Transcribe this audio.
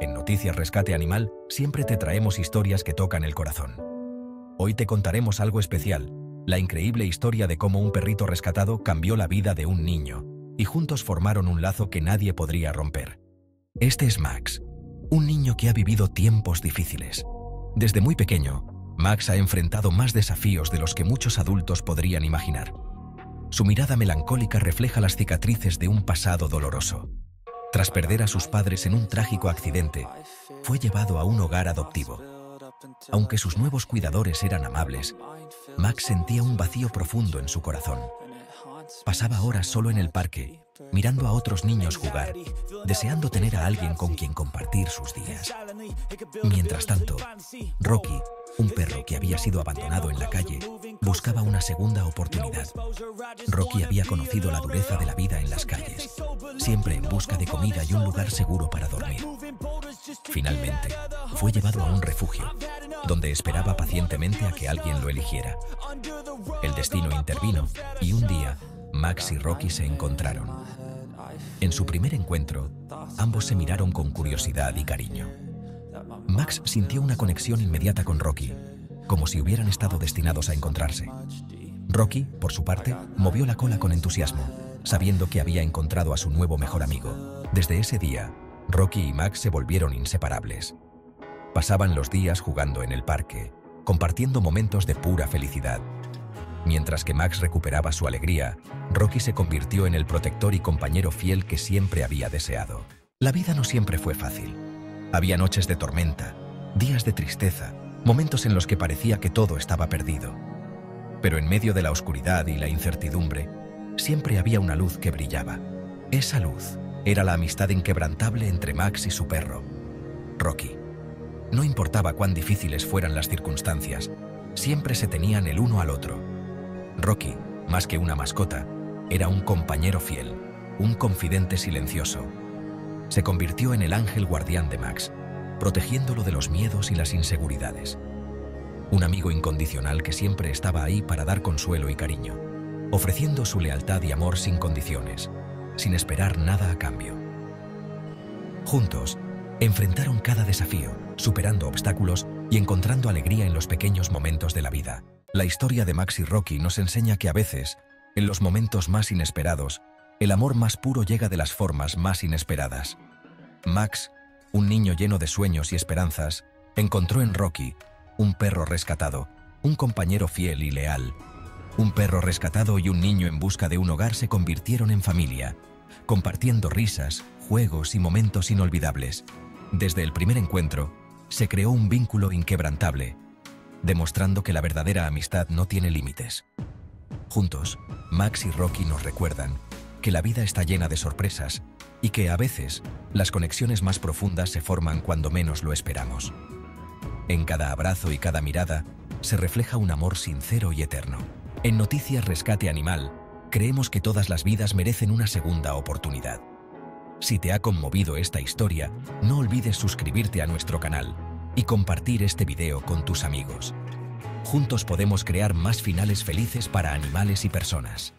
En Noticias Rescate Animal siempre te traemos historias que tocan el corazón. Hoy te contaremos algo especial, la increíble historia de cómo un perrito rescatado cambió la vida de un niño y juntos formaron un lazo que nadie podría romper. Este es Max, un niño que ha vivido tiempos difíciles. Desde muy pequeño, Max ha enfrentado más desafíos de los que muchos adultos podrían imaginar. Su mirada melancólica refleja las cicatrices de un pasado doloroso. Tras perder a sus padres en un trágico accidente, fue llevado a un hogar adoptivo. Aunque sus nuevos cuidadores eran amables, Max sentía un vacío profundo en su corazón. Pasaba horas solo en el parque, mirando a otros niños jugar, deseando tener a alguien con quien compartir sus días. Mientras tanto, Rocky, un perro que había sido abandonado en la calle, buscaba una segunda oportunidad. Rocky había conocido la dureza de la vida en las calles, siempre en busca de comida y un lugar seguro para dormir. Finalmente, fue llevado a un refugio, donde esperaba pacientemente a que alguien lo eligiera. El destino intervino y un día, Max y Rocky se encontraron. En su primer encuentro, ambos se miraron con curiosidad y cariño. Max sintió una conexión inmediata con Rocky, como si hubieran estado destinados a encontrarse. Rocky, por su parte, movió la cola con entusiasmo, sabiendo que había encontrado a su nuevo mejor amigo. Desde ese día, Rocky y Max se volvieron inseparables. Pasaban los días jugando en el parque, compartiendo momentos de pura felicidad. Mientras que Max recuperaba su alegría, Rocky se convirtió en el protector y compañero fiel que siempre había deseado. La vida no siempre fue fácil. Había noches de tormenta, días de tristeza, momentos en los que parecía que todo estaba perdido. Pero en medio de la oscuridad y la incertidumbre, siempre había una luz que brillaba. Esa luz era la amistad inquebrantable entre Max y su perro, Rocky. No importaba cuán difíciles fueran las circunstancias, siempre se tenían el uno al otro. Rocky, más que una mascota, era un compañero fiel, un confidente silencioso. Se convirtió en el ángel guardián de Max, protegiéndolo de los miedos y las inseguridades. Un amigo incondicional que siempre estaba ahí para dar consuelo y cariño, ofreciendo su lealtad y amor sin condiciones, sin esperar nada a cambio. Juntos, enfrentaron cada desafío, superando obstáculos y encontrando alegría en los pequeños momentos de la vida. La historia de Max y Rocky nos enseña que a veces, en los momentos más inesperados, el amor más puro llega de las formas más inesperadas. Max un niño lleno de sueños y esperanzas, encontró en Rocky, un perro rescatado, un compañero fiel y leal. Un perro rescatado y un niño en busca de un hogar se convirtieron en familia, compartiendo risas, juegos y momentos inolvidables. Desde el primer encuentro, se creó un vínculo inquebrantable, demostrando que la verdadera amistad no tiene límites. Juntos, Max y Rocky nos recuerdan que la vida está llena de sorpresas y que a veces las conexiones más profundas se forman cuando menos lo esperamos. En cada abrazo y cada mirada se refleja un amor sincero y eterno. En Noticias Rescate Animal, creemos que todas las vidas merecen una segunda oportunidad. Si te ha conmovido esta historia, no olvides suscribirte a nuestro canal y compartir este video con tus amigos. Juntos podemos crear más finales felices para animales y personas.